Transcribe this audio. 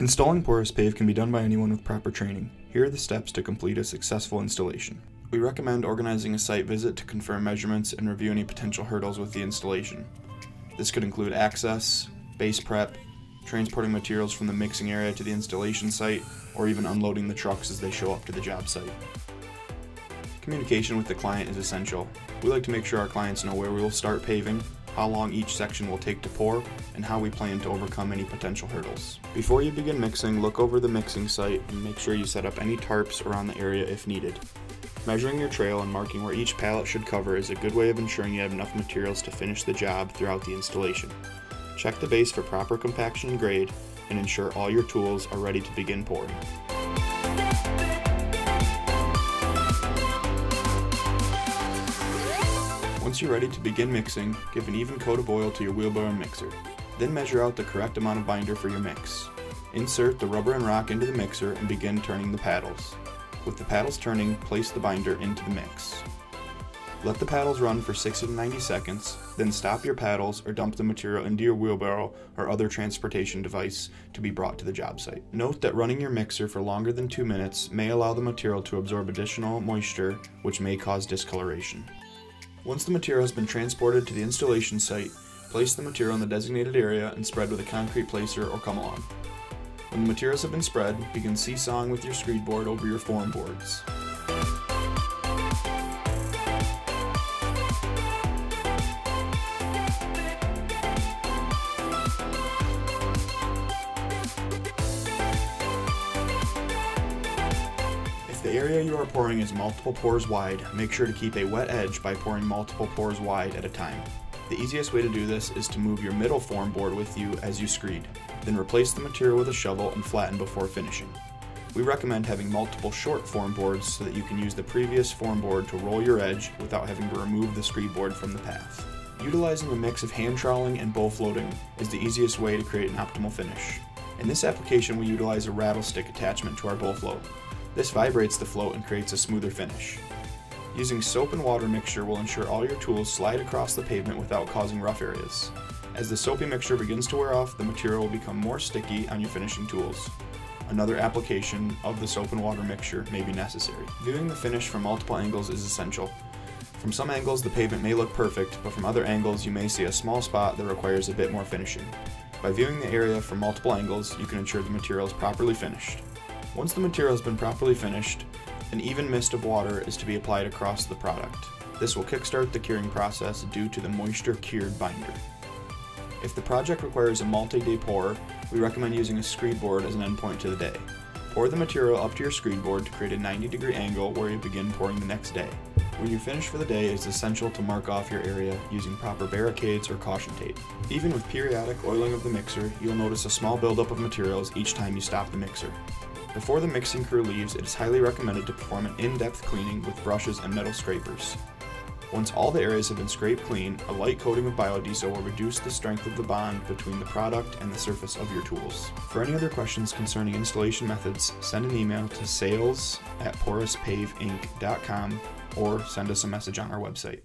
Installing porous pave can be done by anyone with proper training. Here are the steps to complete a successful installation. We recommend organizing a site visit to confirm measurements and review any potential hurdles with the installation. This could include access, base prep, transporting materials from the mixing area to the installation site, or even unloading the trucks as they show up to the job site. Communication with the client is essential. We like to make sure our clients know where we will start paving, how long each section will take to pour, and how we plan to overcome any potential hurdles. Before you begin mixing, look over the mixing site and make sure you set up any tarps around the area if needed. Measuring your trail and marking where each pallet should cover is a good way of ensuring you have enough materials to finish the job throughout the installation. Check the base for proper compaction and grade, and ensure all your tools are ready to begin pouring. Once you're ready to begin mixing, give an even coat of oil to your wheelbarrow mixer. Then measure out the correct amount of binder for your mix. Insert the rubber and rock into the mixer and begin turning the paddles. With the paddles turning, place the binder into the mix. Let the paddles run for 60 to 90 seconds, then stop your paddles or dump the material into your wheelbarrow or other transportation device to be brought to the job site. Note that running your mixer for longer than 2 minutes may allow the material to absorb additional moisture, which may cause discoloration. Once the material has been transported to the installation site, place the material in the designated area and spread with a concrete placer or come along. When the materials have been spread, begin seesawing with your screed board over your form boards. Area you are pouring is multiple pours wide, make sure to keep a wet edge by pouring multiple pours wide at a time. The easiest way to do this is to move your middle form board with you as you screed, then replace the material with a shovel and flatten before finishing. We recommend having multiple short form boards so that you can use the previous form board to roll your edge without having to remove the screed board from the path. Utilizing a mix of hand troweling and bull floating is the easiest way to create an optimal finish. In this application we utilize a rattle stick attachment to our bull float. This vibrates the float and creates a smoother finish. Using soap and water mixture will ensure all your tools slide across the pavement without causing rough areas. As the soapy mixture begins to wear off, the material will become more sticky on your finishing tools. Another application of the soap and water mixture may be necessary. Viewing the finish from multiple angles is essential. From some angles the pavement may look perfect, but from other angles you may see a small spot that requires a bit more finishing. By viewing the area from multiple angles, you can ensure the material is properly finished. Once the material has been properly finished, an even mist of water is to be applied across the product. This will kickstart the curing process due to the moisture cured binder. If the project requires a multi-day pour, we recommend using a screed board as an endpoint to the day. Pour the material up to your screed board to create a 90 degree angle where you begin pouring the next day. When you finish for the day, it is essential to mark off your area using proper barricades or caution tape. Even with periodic oiling of the mixer, you'll notice a small buildup of materials each time you stop the mixer. Before the mixing crew leaves, it is highly recommended to perform an in-depth cleaning with brushes and metal scrapers. Once all the areas have been scraped clean, a light coating of biodiesel will reduce the strength of the bond between the product and the surface of your tools. For any other questions concerning installation methods, send an email to sales at porousPaveInc.com or send us a message on our website.